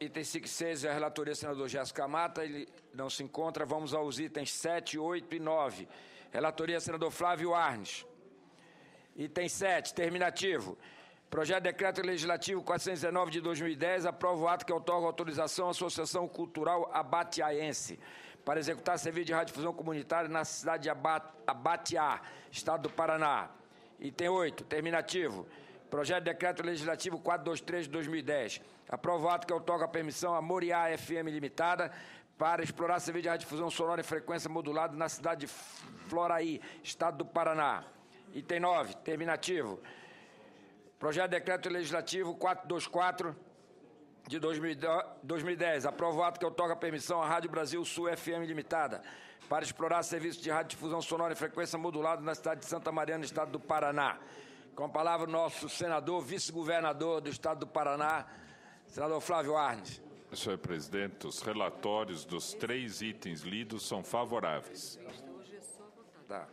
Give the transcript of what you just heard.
item 5 e 6, a relatoria senador Jéssica Mata, ele não se encontra. Vamos aos itens 7, 8 e 9. Relatoria senador Flávio Arnes. Item 7, terminativo. Projeto de Decreto Legislativo 419 de 2010 aprova o ato que otorga autorização à Associação Cultural Abatiaense para executar serviço de radiodifusão comunitária na cidade de Abatiá, Estado do Paraná. Item 8, terminativo. Projeto de Decreto Legislativo 423 de 2010. Aprovado que outorga a permissão à Moriá FM Limitada para explorar serviço de radiodifusão sonora em frequência modulada na cidade de Floraí, Estado do Paraná. Item 9, terminativo. Projeto de Decreto Legislativo 424 de 2010. Aprovado que outorga a permissão à Rádio Brasil Sul FM Limitada para explorar serviço de radiodifusão sonora em frequência modulada na cidade de Santa Maria, no Estado do Paraná. Com a palavra, o nosso senador, vice-governador do Estado do Paraná, senador Flávio Arnes. Senhor presidente, os relatórios dos três itens lidos são favoráveis. Tá.